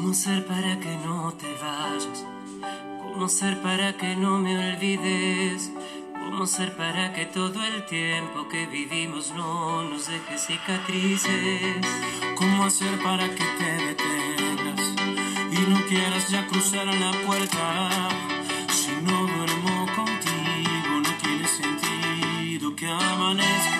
¿Cómo ser para que no te vayas? ¿Cómo ser para que no me olvides? ¿Cómo ser para que todo el tiempo que vivimos no nos deje cicatrices? ¿Cómo hacer para que te detengas y no quieras ya cruzar la puerta? Si no duermo contigo no tiene sentido que amanezca.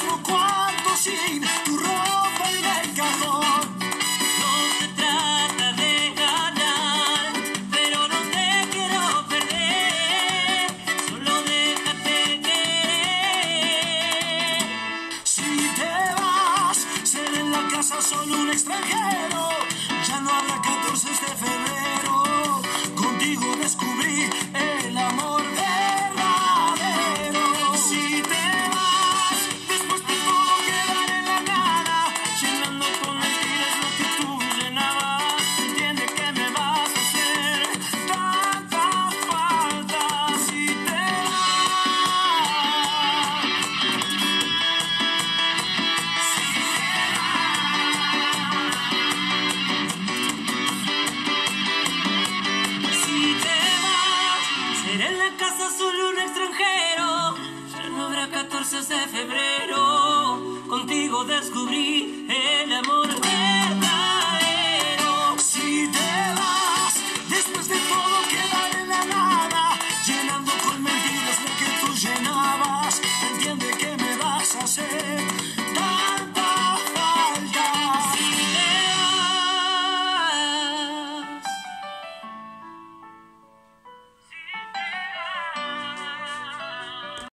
Nuestro cuarto sin tu ropa en el cajón. No se trata de ganar, pero no te quiero perder. Solo déjate querer. Si te vas, seré en la casa solo un extranjero. Ya no habrá 14 de febrero. En la casa solo un extranjero. Ya no habrá 14 de febrero. Contigo descubrí